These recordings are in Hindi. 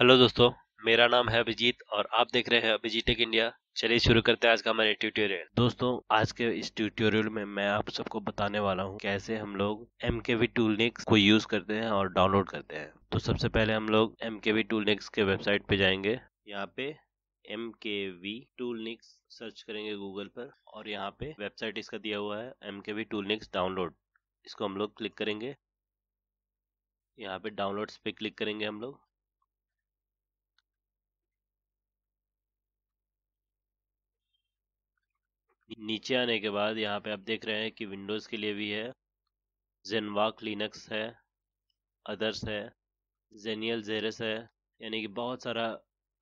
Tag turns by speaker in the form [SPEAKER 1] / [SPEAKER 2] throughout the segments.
[SPEAKER 1] हेलो दोस्तों, मेरा नाम है अभिजीत और आप देख रहे हैं अभिजीत टेक इंडिया। चलिए शुरू करते हैं आज का हमारे ट्यूटोरियल। दोस्तों, आज के इस ट्यूटोरियल में मैं आप सबको बताने वाला हूँ कैसे हम लोग एम के वी टूलनिक्स को यूज़ करते हैं और डाउनलोड करते हैं। तो सबसे पहले हम लोग एम के वी टूलनिक्स के वेबसाइट पे जाएँगे। यहाँ पे M K V ToolNix search करेंगे गूगल पर और यहाँ पे वेबसाइट इसका दिया हुआ है एम के वी टूलनिक्स डाउनलोड इसको हम लोग क्लिक करेंगे। यहाँ पे डाउनलोड्स पे क्लिक करेंगे हम लोग। नीचे आने के बाद यहाँ पे आप देख रहे हैं कि विंडोज़ के लिए भी है जेनवाक लिनक्स है अदर्स है जेनियल जेरस है, यानी कि बहुत सारा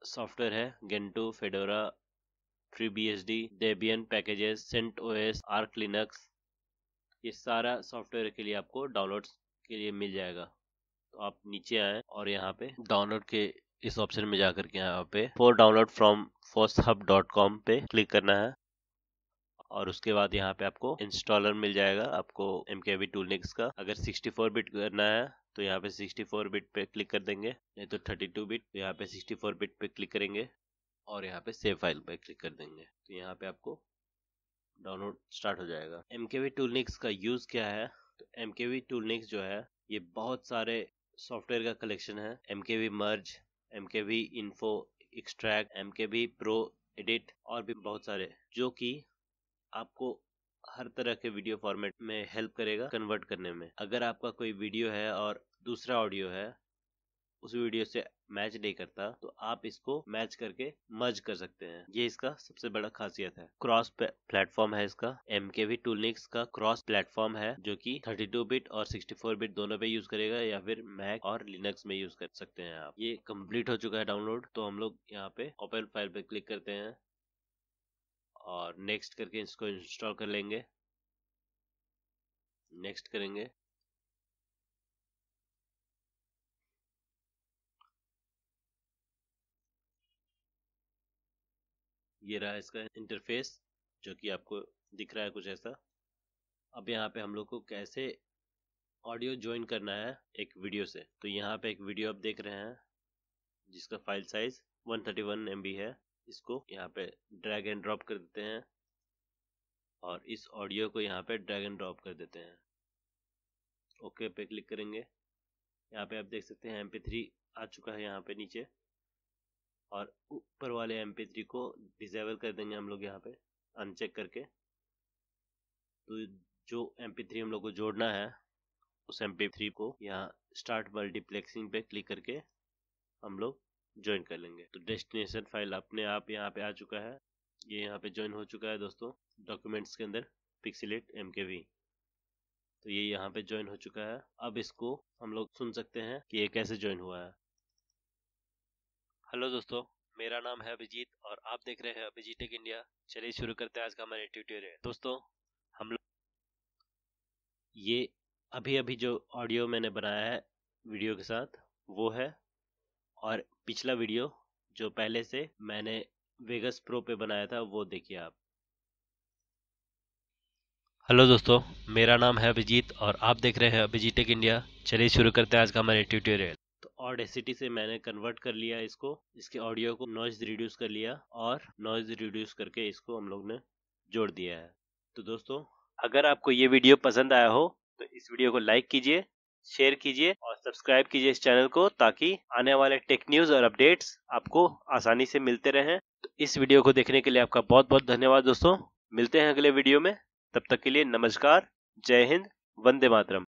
[SPEAKER 1] सॉफ्टवेयर है Gentoo Fedora Free B S D Debian packages Cent O S Arch Linux ये सारा सॉफ्टवेयर के लिए आपको डाउनलोड के लिए मिल जाएगा। तो आप नीचे आए और यहाँ पे डाउनलोड के इस ऑप्शन में जाकर के यहाँ पे for download from FossHub dot com पे क्लिक करना है। और उसके बाद यहाँ पे आपको इंस्टॉलर मिल जाएगा, आपको एम के टूलनिक्स का। अगर 64 बिट करना है तो यहाँ पे 64 बिट पे क्लिक कर देंगे, नहीं तो 32 बिट तो यहाँ पे 64 बिट पे क्लिक करेंगे और यहाँ पे सेव फ़ाइल पे क्लिक कर देंगे। तो यहाँ पे आपको डाउनलोड स्टार्ट हो जाएगा। एम के वी टूलनिक्स का यूज़ क्या है? तो एम के वी टूलनिक्स जो है, ये बहुत सारे सॉफ्टवेयर का कलेक्शन है। M K V merge M K V info extract M K V pro edit और भी बहुत सारे, जो कि आपको हर तरह के वीडियो फॉर्मेट में हेल्प करेगा कन्वर्ट करने में। अगर आपका कोई वीडियो है और दूसरा ऑडियो है, उस वीडियो से मैच नहीं करता तो आप इसको मैच करके मर्ज कर सकते हैं। ये इसका सबसे बड़ा खासियत है। क्रॉस प्लेटफॉर्म है इसका। एम के वी टूलनिक्स का क्रॉस प्लेटफॉर्म है, जो कि 32 बिट और 64 बिट दोनों पे यूज़ करेगा या फिर मैक और लिनक्स में यूज़ कर सकते हैं आप। ये कंप्लीट हो चुका है डाउनलोड तो हम लोग यहाँ पे ओपन फ़ाइल पे क्लिक करते हैं। और नेक्स्ट करके इसको इंस्टॉल कर लेंगे। नेक्स्ट करेंगे। ये रहा इसका इंटरफेस जो कि आपको दिख रहा है कुछ ऐसा। अब यहाँ पे हम लोग को कैसे ऑडियो ज्वाइन करना है एक वीडियो से। तो यहाँ पे एक वीडियो आप देख रहे हैं, जिसका फ़ाइल साइज़ 131 MB है। इसको यहाँ पे ड्रैग एंड ड्रॉप कर देते हैं। और इस ऑडियो को यहाँ पे ड्रैग एंड ड्रॉप कर देते हैं। ओके पे क्लिक करेंगे। यहाँ पे आप देख सकते हैं एम थ्री आ चुका है यहाँ पे नीचे। और ऊपर वाले एम थ्री को डिजेबल कर देंगे हम लोग यहाँ पे अनचेक करके। तो जो एम थ्री हम लोग को जोड़ना है, उस एम थ्री को यहाँ स्टार्ट मल्टीप्लेक्सिंग पे क्लिक करके हम लोग ज्वाइन कर लेंगे। तो डेस्टिनेशन फ़ाइल अपने आप यहाँ पे आ चुका है। ये यहाँ पे ज्वाइन हो चुका है दोस्तों डॉक्यूमेंट्स के अंदर पिक्सिलेट एम तो ये यहाँ पे ज्वाइन हो चुका है। अब इसको हम लोग सुन सकते हैं कि ये कैसे ज्वाइन हुआ है। हेलो दोस्तों, मेरा नाम है अभिजीत और आप देख रहे हैं अभिजीत टेक इंडिया। चलिए शुरू करते हैं आज का हमारे ट्यूटोरियल दोस्तों, हम लोग ये अभी अभी जो ऑडियो मैंने बनाया है वीडियो के साथ, वो है और पिछला वीडियो जो पहले से मैंने वेगस प्रो पे बनाया था वो देखिए आप। हेलो दोस्तों मेरा नाम है अभिजीत और आप देख रहे हैं अभिजीत टेक इंडिया। चलिए शुरू करते हैं आज का हमारे ट्यूटोरियल। तो ऑडेसिटी से मैंने कन्वर्ट कर लिया इसको इसके ऑडियो को नॉइज़ रिड्यूस कर लिया और नॉइज़ रिड्यूस करके इसको हम लोग ने जोड़ दिया है। तो दोस्तों अगर आपको ये वीडियो पसंद आया हो तो इस वीडियो को लाइक कीजिए शेयर कीजिए और सब्सक्राइब कीजिए इस चैनल को ताकि आने वाले टेक न्यूज़ और अपडेट्स आपको आसानी से मिलते रहें। तो इस वीडियो को देखने के लिए आपका बहुत बहुत धन्यवाद दोस्तों। मिलते हैं अगले वीडियो में। तब तक के लिए नमस्कार। जय हिंद। वंदे मातरम।